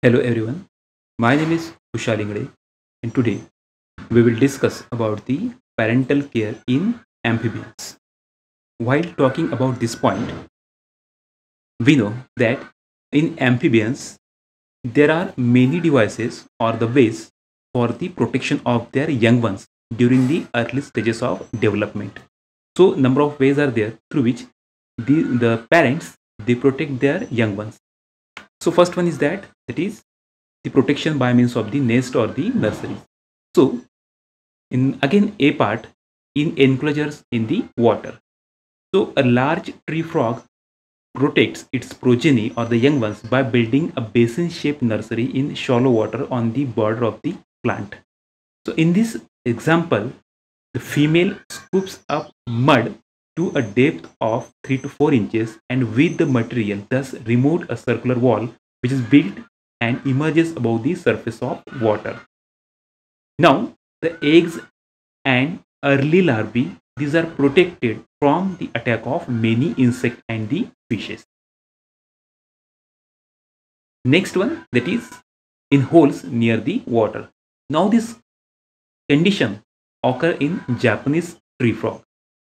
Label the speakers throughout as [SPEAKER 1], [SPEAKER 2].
[SPEAKER 1] Hello everyone, my name is Khushal and today we will discuss about the parental care in amphibians. While talking about this point, we know that in amphibians there are many devices or the ways for the protection of their young ones during the early stages of development. So number of ways are there through which the, the parents they protect their young ones. So first one is that that is the protection by means of the nest or the nursery. So in again a part in enclosures in the water. So a large tree frog protects its progeny or the young ones by building a basin shaped nursery in shallow water on the border of the plant. So in this example, the female scoops up mud to a depth of 3 to 4 inches and with the material thus removed a circular wall which is built and emerges above the surface of water. Now, the eggs and early larvae, these are protected from the attack of many insects and the fishes. Next one, that is in holes near the water. Now, this condition occur in Japanese tree frog.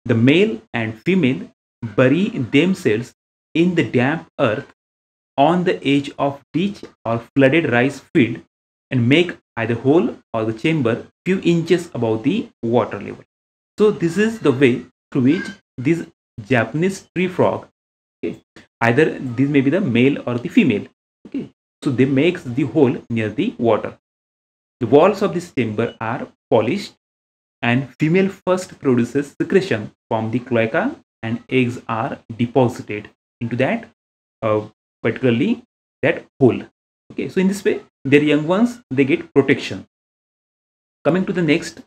[SPEAKER 1] The male and female bury themselves in the damp earth on the edge of ditch or flooded rice field and make either hole or the chamber few inches above the water level. So this is the way through which this Japanese tree frog, okay, either this may be the male or the female. Okay, so they makes the hole near the water. The walls of this chamber are polished and female first produces secretion from the cloaca and eggs are deposited into that uh, particularly that hole. Okay so in this way their young ones they get protection. Coming to the next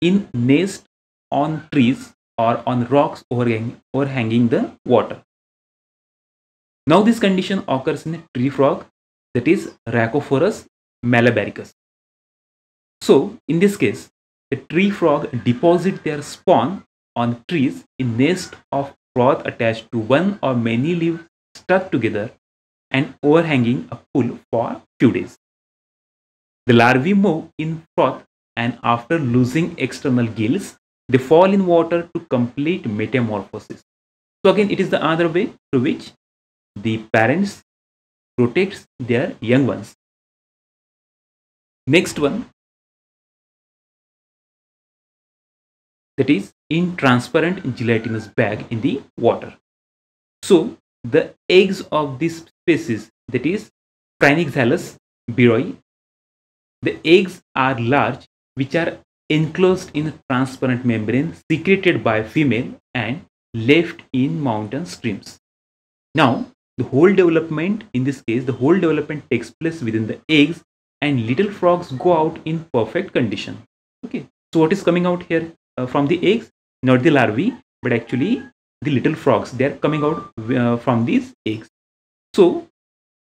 [SPEAKER 1] in nest on trees or on rocks overhang, overhanging the water. Now this condition occurs in a tree frog that is Rhacophorus malabaricus. So in this case the tree frog deposit their spawn on trees a nest of cloth attached to one or many leaves stuck together and overhanging a pool for few days. The larvae move in froth and after losing external gills, they fall in water to complete metamorphosis. So again, it is the other way through which the parents protects their young ones. Next one, that is in transparent gelatinous bag in the water. So the eggs of this species, that is Phrynixalus biroi, the eggs are large, which are enclosed in a transparent membrane secreted by female and left in mountain streams. Now, the whole development, in this case, the whole development takes place within the eggs and little frogs go out in perfect condition. Okay, so what is coming out here uh, from the eggs? Not the larvae, but actually the little frogs. They are coming out uh, from these eggs. So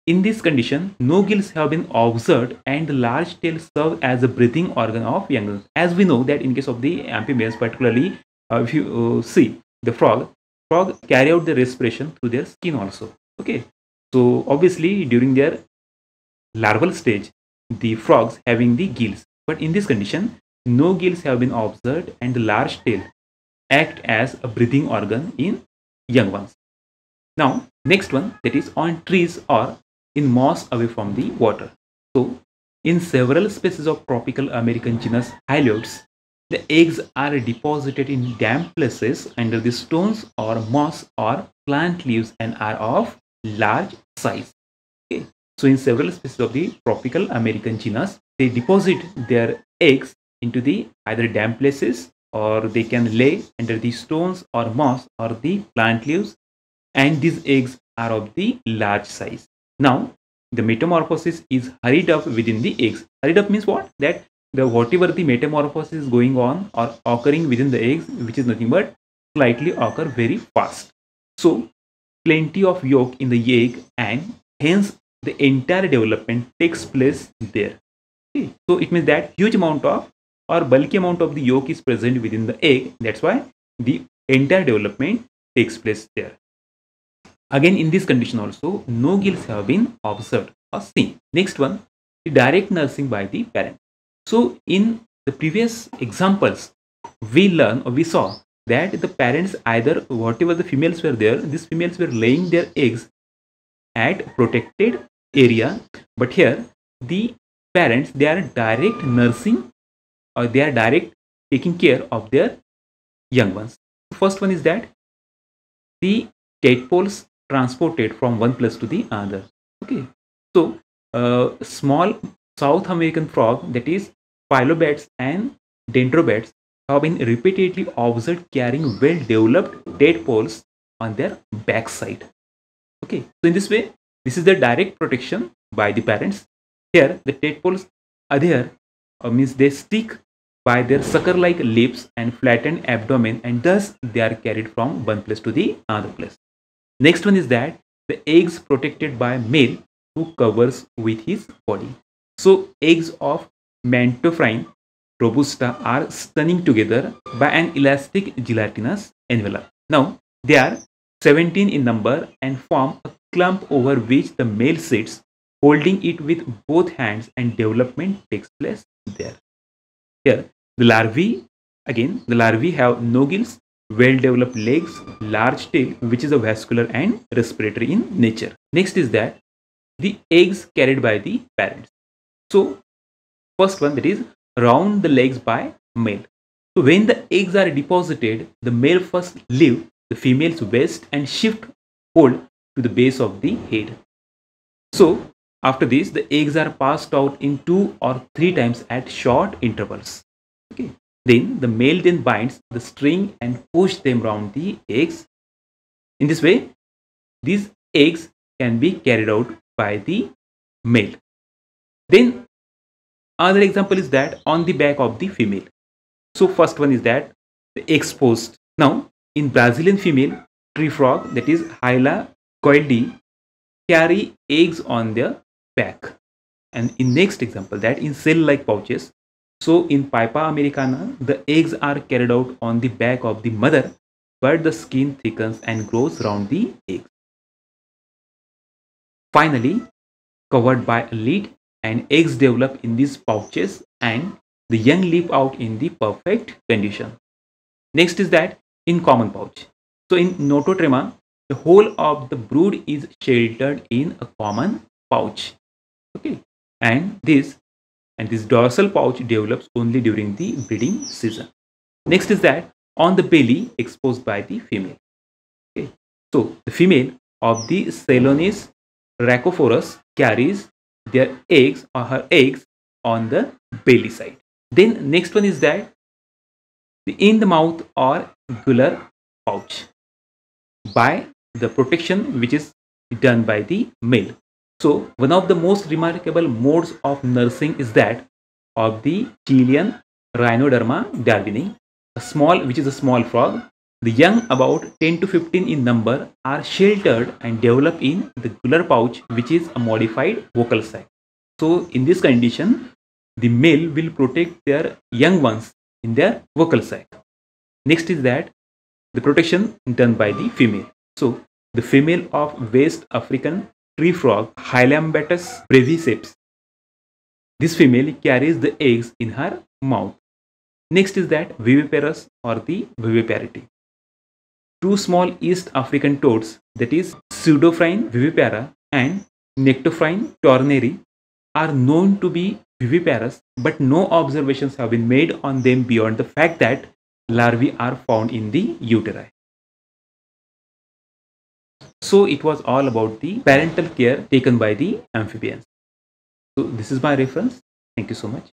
[SPEAKER 1] in this condition no gills have been observed and the large tail serve as a breathing organ of young as we know that in case of the amphibians particularly uh, if you uh, see the frog frog carry out the respiration through their skin also. Okay. So obviously during their larval stage the frogs having the gills. But in this condition no gills have been observed and the large tail act as a breathing organ in young ones. Now, next one that is on trees or in moss away from the water. So, in several species of tropical American genus Hylodes, the eggs are deposited in damp places under the stones or moss or plant leaves and are of large size. Okay. So, in several species of the tropical American genus, they deposit their eggs into the either damp places or they can lay under the stones or moss or the plant leaves and these eggs are of the large size. Now the metamorphosis is hurried up within the eggs. Hurried up means what? That the whatever the metamorphosis is going on or occurring within the eggs which is nothing but slightly occur very fast. So plenty of yolk in the egg and hence the entire development takes place there. Okay. So it means that huge amount of or bulky amount of the yolk is present within the egg. That's why the entire development takes place there. Again, in this condition also, no gills have been observed. or seen. Next one, the direct nursing by the parent. So in the previous examples, we learn or we saw that the parents either whatever the females were there, these females were laying their eggs at protected area. But here the parents they are direct nursing or they are direct taking care of their young ones. First one is that the tadpoles transported from one place to the other. Okay, so uh, small South American frog that is phyllobates and dendrobates have been repeatedly observed carrying well-developed tadpoles on their backside. Okay, so in this way, this is the direct protection by the parents. Here, the tadpoles adhere, uh, means they stick by their sucker-like lips and flattened abdomen and thus they are carried from one place to the other place. Next one is that the eggs protected by male who covers with his body. So eggs of Mantophryne robusta are stunning together by an elastic gelatinous envelope. Now they are 17 in number and form a clump over which the male sits holding it with both hands and development takes place there. Here the larvae, again, the larvae have no gills, well-developed legs, large tail, which is a vascular and respiratory in nature. Next is that the eggs carried by the parents. So, first one that is round the legs by male. So, when the eggs are deposited, the male first leave the female's waist and shift hold to the base of the head. So, after this, the eggs are passed out in two or three times at short intervals. Okay. Then the male then binds the string and push them around the eggs. In this way, these eggs can be carried out by the male. Then another example is that on the back of the female. So first one is that the exposed. Now in Brazilian female tree frog that is Hyla goeldi carry eggs on their back. And in next example that in cell-like pouches so in Pipa americana, the eggs are carried out on the back of the mother, but the skin thickens and grows around the eggs. Finally, covered by a lid and eggs develop in these pouches and the young leap out in the perfect condition. Next is that in common pouch. So in Nototrema, the whole of the brood is sheltered in a common pouch. Okay, and this and this dorsal pouch develops only during the breeding season. Next is that on the belly exposed by the female. Okay. So the female of the Ceylonese rhacophorus carries their eggs or her eggs on the belly side. Then next one is that the in the mouth or gular pouch by the protection which is done by the male. So one of the most remarkable modes of nursing is that of the Chilean Rhinoderma darwini, a small, which is a small frog. The young, about 10 to 15 in number, are sheltered and develop in the gular pouch, which is a modified vocal sac. So in this condition, the male will protect their young ones in their vocal sac. Next is that the protection done by the female. So the female of West African tree frog Hylambates breviceps. This female carries the eggs in her mouth. Next is that viviparous or the viviparity. Two small East African toads that is Pseudophryne vivipara and Nectophryne tornieri are known to be viviparous but no observations have been made on them beyond the fact that larvae are found in the uteri. So it was all about the parental care taken by the amphibians. So this is my reference. Thank you so much.